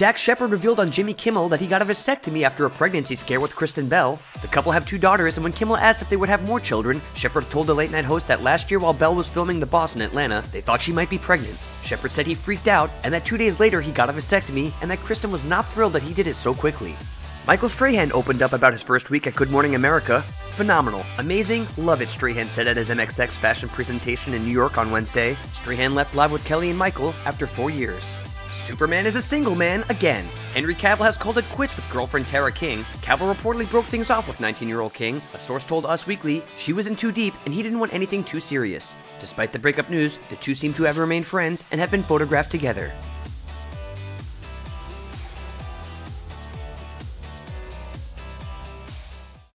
Dax Shepard revealed on Jimmy Kimmel that he got a vasectomy after a pregnancy scare with Kristen Bell. The couple have two daughters, and when Kimmel asked if they would have more children, Shepard told the late night host that last year while Bell was filming The Boss in Atlanta, they thought she might be pregnant. Shepard said he freaked out, and that two days later he got a vasectomy, and that Kristen was not thrilled that he did it so quickly. Michael Strahan opened up about his first week at Good Morning America. Phenomenal, amazing, love it, Strahan said at his MSX fashion presentation in New York on Wednesday. Strahan left live with Kelly and Michael after four years. Superman is a single man again. Henry Cavill has called it quits with girlfriend Tara King. Cavill reportedly broke things off with 19 year old King. A source told Us Weekly she was in too deep and he didn't want anything too serious. Despite the breakup news, the two seem to have remained friends and have been photographed together.